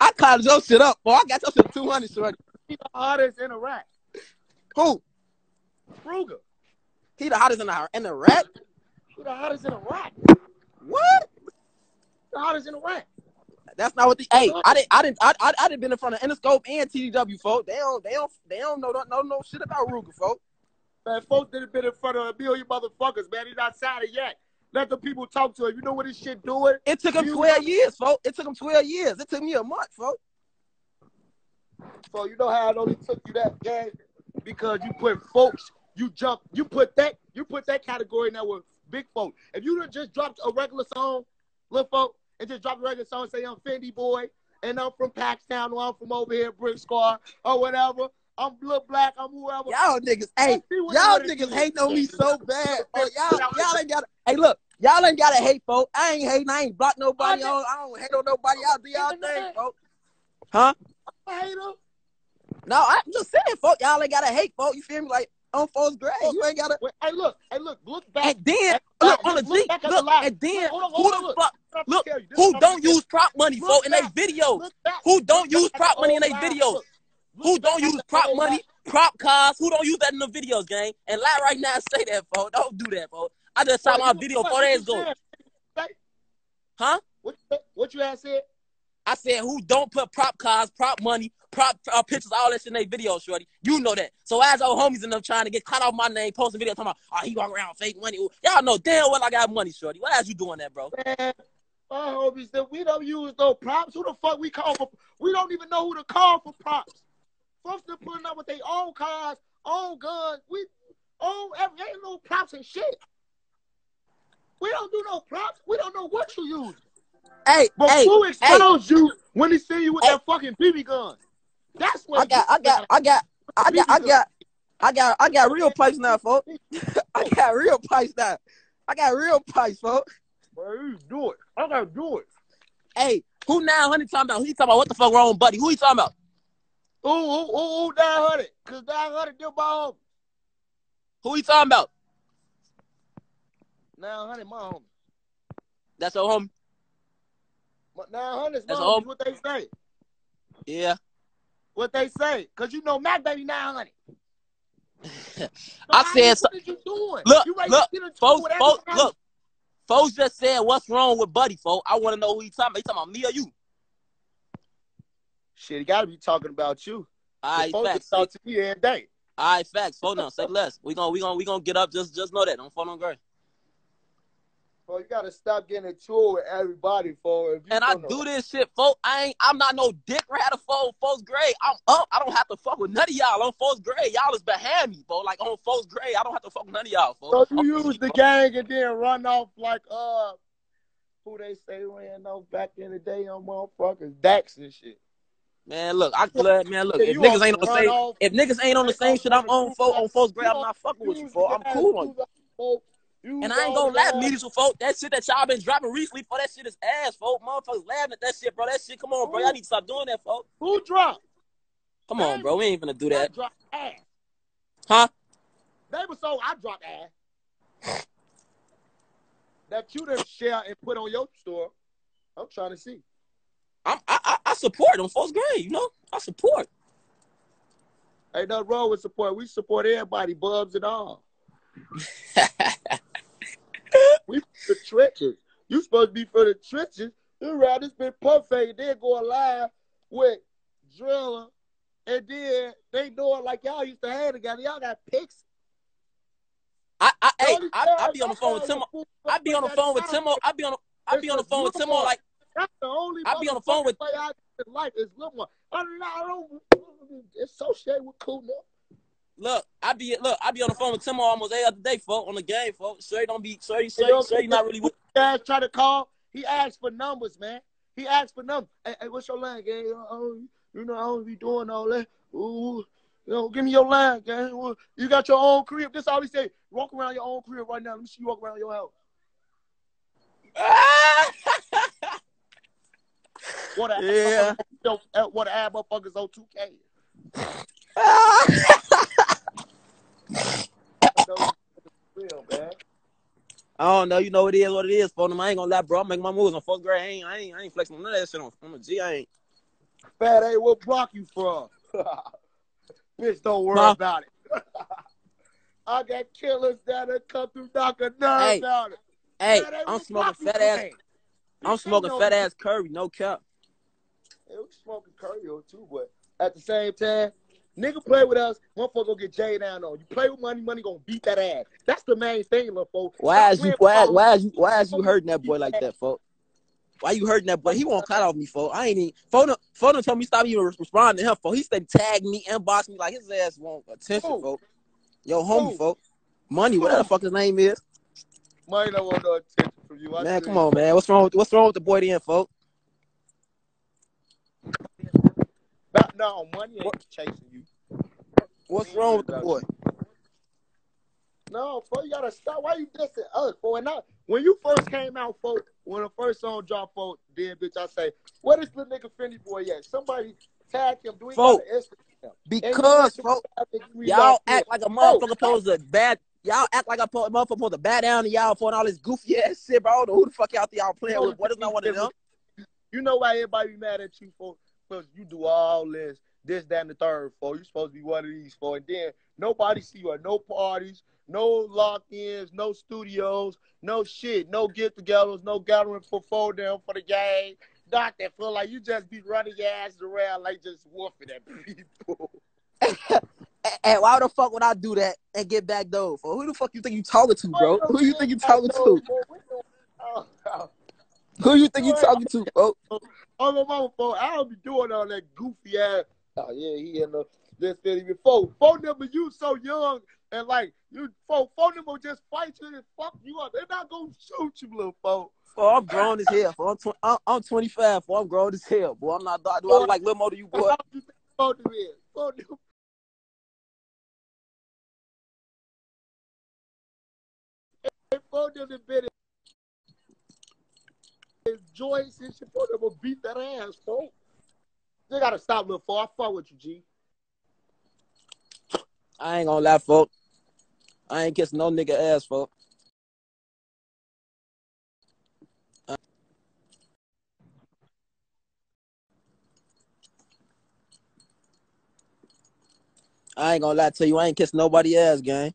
I called your shit up, boy. I got your shit 200, shorty. He the hottest in Iraq. Who? Ruger. He the hottest in the in the rap? He the hottest in Iraq. What? The hottest in Iraq. That's not what the. Hey, I didn't. I didn't. I, I, I didn't been in front of Interscope and TDW, folks. They don't. They don't. They don't know. No. No shit about Ruger, folks. Man, folks didn't been in front of a million motherfuckers, man. He's not signed yet. Let the people talk to him. You know what this shit doing? It took him You- 12 years, folks. It took him 12 years. It took me a month, folks. So you know how it only took you that game because you put folks, you jump, you put that, you put that category in there with big folks. If you done just dropped a regular song, little folk, and just dropped a regular song, and say I'm Fyndeeboy, and I'm from Paxtown, or I'm from over here, Brick Squad, or whatever. I'm Lil Black, I'm whoever. Y'all niggas, hey, Let's see what y'all niggas hating on me so bad. Oh, y'all, y'all ain't got. Hey, look, y'all ain't gotta hate, folks. I ain't hating. I ain't block nobody I on. I don't hate on nobody. Y'all do y'all thing, folks. Huh? I hate him. No, I'm just saying, folks. Y'all ain't gotta hate, folks. You feel me? Like on folks' grade, you ain't gotta. Wait, hey, look, hey, look, look back. And then Look, look on the look back the Look, and then Hold on, who hold on, the fuck? Look, tell you, this who is what I'm don't use prop money, Look folks, in their videos? Who don't use prop money in their videos? Who don't use prop money, prop cars? Who don't use that in the videos, gang? And lie right now say that, folks. Don't do that, folks. I just saw my video four days ago. Huh? What, what you had said? I said, who don't put prop cars, prop money, prop uh, pictures, all that shit in their videos, shorty. You know that. So as old homies and them trying to get caught off my name, posting videos talking about, oh, he walk around fake money. Y'all know damn well I got money, shorty. Why is you doing that, bro? Man, my homies that we don't use no props. Who the fuck we call for? We don't even know who to call for props. Folks that putting up with their own cars, own guns. We own every ain't no props and shit. We don't do no props. We don't know what you use. Hey, But hey, who hey, exposed you when he see you with Hey. that fucking BB gun? That's what I got, I got, I got, I got, I got, I got, I got real pipes now, folks. I got real pipes now. I got real pipes, folks. Bro, you do it. I gotta do it. Hey, who now? Honey talking about? Who he talking about? What the fuck wrong, buddy? Who he talking about? Ooh, ooh, ooh, ooh, 900. Cause 900 them my homie. Who he talking about? 900 my homie. That's your homie. But 900 is my That's homie. What they say. Yeah. What they say. Cause you know Mac Baby 900. So I said so- you doing? Look, you look, to Folks, folks, look. Folks just said, what's wrong with Buddy, folks? I want to know who he talking about. He talking about me or you? Shit, he gotta be talking about you. All right, Folks facts. talk to me every day. All right, facts. Hold on, say less. We gonna, we gonna, we gonna get up. Just, just know that. Don't fall on girl. Bro, you gotta stop getting into it with everybody, for if And I know- this shit, folks. I ain't, I'm not no dick rat for folks grade. I'm up. I don't have to fuck with none of y'all on folks grade. Y'all is behind me, bro. Like on folks grade, I don't have to fuck with none of y'all, folks. So you use the gang and then run off like uh who they say ran off back in the day on motherfuckers, Dax and shit. Man, look, I glad, man. Look, Yeah, if niggas off ain't on the same, if niggas ain't on the same shit I'm on, folks on folks grade, I'm not fucking with you, folks. I'm cool on you. You And I ain't gonna laugh, gang. media folk. That shit that y'all been dropping recently, for that shit is ass, folk. Motherfuckers laughing at that shit, bro. That shit, come on, bro. Y'all need to stop doing that, folk. Who dropped? Come on, bro. We ain't gonna do that, dropped ass. huh? They were so I dropped ass. that you didn't share and put on your store. I'm trying to see. I'm, I, I, I support on folks grade. You know, I support. Ain't nothing wrong with support. We support everybody, bubs and all. We the trenches. You supposed to be for the trenches. You rather been perfect, then go live with Driller, and then they doing like y'all used to have together. Y'all got pics. I, I, hey, I, I be on the phone with Timo. I be on the phone with Timo. I be on, the, I be on the phone with Timo. Like, That's the only. I be on the phone with- motherfucking play I do in life is than that, I don't associate with Cool Nip. Look, I be, look, I be on the phone with Timo almost every other day, folk, on the game, folk. Sure, don't be, sure, sure, don't sure, you not really with. Guys try to call. He asked for numbers, man. He asked for numbers. Hey, hey what's your line, gang? Oh, you know I don't be doing all that. Ooh, you know, give me your line, gang. You got your own crib. This all he say. Walk around your own crib right now. Let me see you walk around your house. What a Yeah. Eh, what a ab motherfuckers on 2K. man. I don't know. You know it is what it is, For them, I ain't gonna lie, bro. I'm making my moves on folks grade. I ain't, I ain't, I ain't flexing on none of that shit on, on the G. I ain't. Fat A, what block you from? Bitch, don't worry about it. I got killers that'll come through knock a nerve Hey. Hey, Fat A, I'm smoking fat ass. I'm smoking fat ass curry, no cap. Yeah, we smoking curry too, but at the same time, nigga play with us, motherfucker gonna get Jay down on. You play with money, money gonna beat that ass. That's the main thing, little folks. Why is you why why is you why is you hurting that boy like that folks? Why you hurting that boy? He won't cut off me, folks. I ain't even phone phone told me stop even responding to him, folks. He said tag me, inbox me like his ass want attention, Who? folks. Yo, homie, folks. Money, whatever the fuck his name is. Money don't want no attention from you. I Man, come you. on, man. What's wrong with what's wrong with the boy then, folks? Not, no, money ain't chasing you. What's wrong with the boy? No, for you gotta stop. Why you dissing us? And not when you first came out, for when the first song dropped, for then bitch, I say, where the nigga Finny boy at? Somebody tag him. Do we got Folk? Because, folks, y'all act like a motherfucker supposed to bad. Y'all act like a po- motherfucker supposed to bad down to y'all for all this goofy ass shit, bro. I don't know who the fuck y'all think y'all playing with. What is not one of them? You know why everybody be mad at you for? Because you do all this, this, that, and the third, for. You're supposed to be one of these, for. And then nobody see you at no parties, no lock-ins, no studios, no shit, no get-togethers, no gathering for four down for the gang. Not that feel like you just be running your ass around like just woofing at people. And why the fuck would I do that and get back though? For who the fuck you think you talking to, bro? Who you think you talking to? Who you think you talking to, bro? Oh, my mama phone. I don't be doing all that goofy ass. Oh yeah, he in the this video before. Phone number, you so young and like you phone phone number just fight you and fuck you up. They're not gonna shoot you, little phone. Oh, I'm grown as hell. I'm, tw- I'm, I'm 25. For I'm grown as hell, boy. I'm not. Do I look like little more to you, boy? How you think phone number is? Phone number. Hey, phone number been in Joyce and shit. Phone number beat that ass, phone. They gotta stop, little phone. I fuck with you, G. I ain't gonna lie, folk. I ain't kissing no nigga ass, folk. I ain't gonna lie to you. I ain't kissing nobody ass, gang.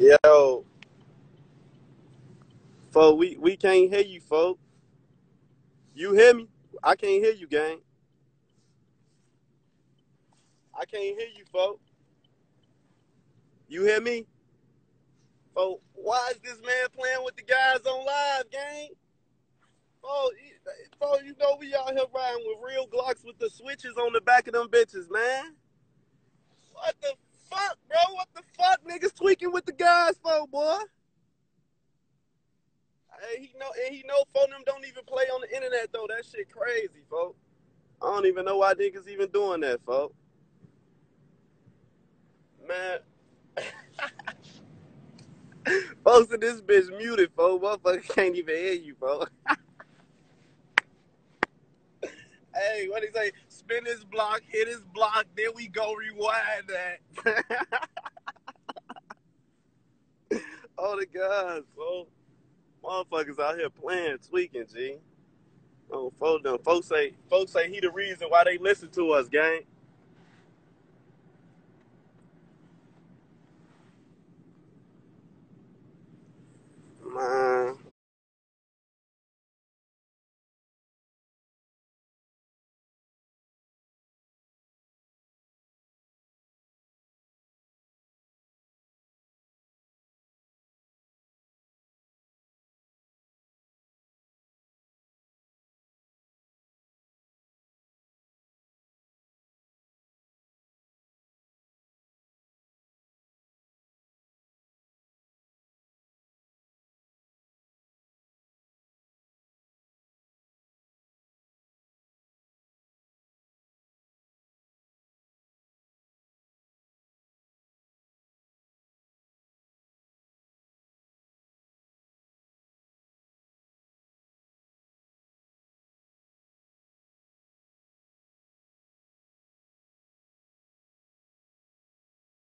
Yo, fo, we, we can't hear you, folks. You hear me? I can't hear you, gang. I can't hear you, folks. You hear me? Folks, why is this man playing with the guys on live, gang? Oh, folks, you know we out here riding with real Glocks with the switches on the back of them bitches, man. What the fuck, bro? What the fuck, niggas tweaking with the guys for, boy? Hey, he know, and he know phone them don't even play on the internet though. That shit crazy, folks. I don't even know why niggas even doing that, folks. Man. folks in this bitch muted, folks. Motherfucker can't even hear you, folks. hey, what he say? Spin this block, hit his block, then we go rewind that. all the guys, bro. Motherfuckers out here playing, tweaking, G. Oh, folks, them. folks say folks say he the reason why they listen to us, gang. Man,